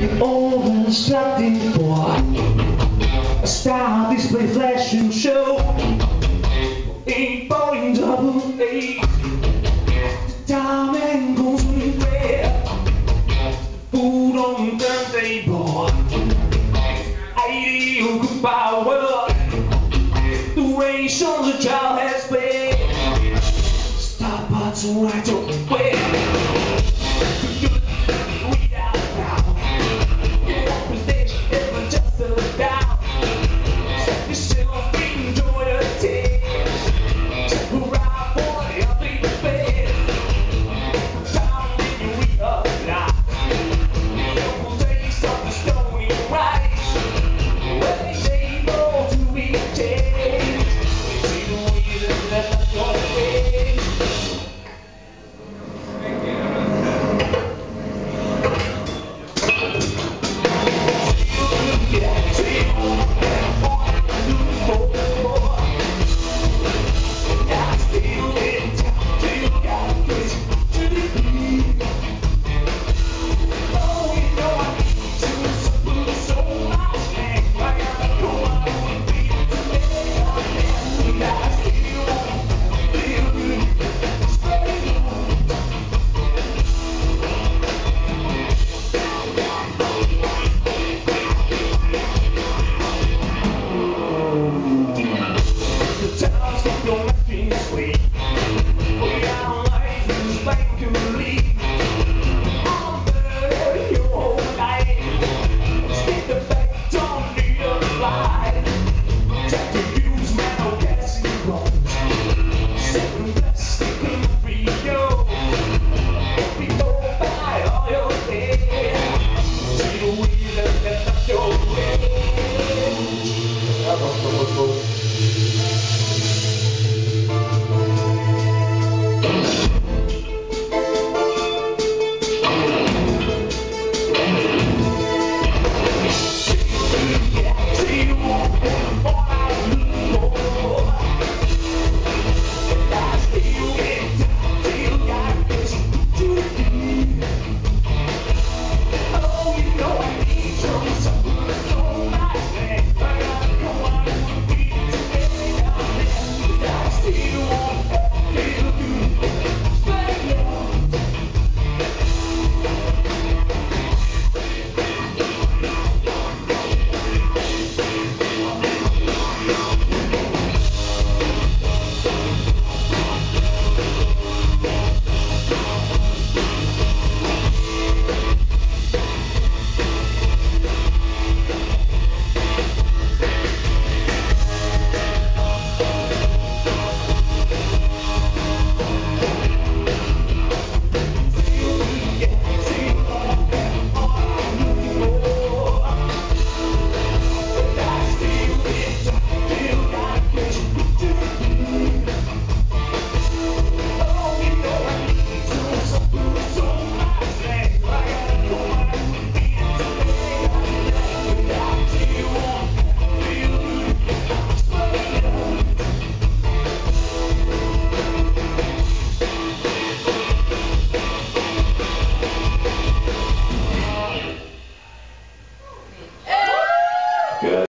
The old and destructive boy. A star display flashing show. Eight Boeing double eight. The diamond goes red. Food on turntable. Ideal goodbye world. The race on the child has paid. Stop parts right away.